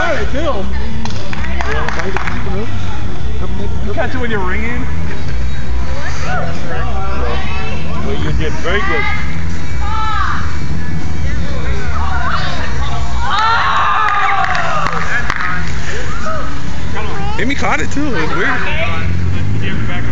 try to kill. You catch it when you're ringing. Well, you did very good. Amy caught it too. It was weird.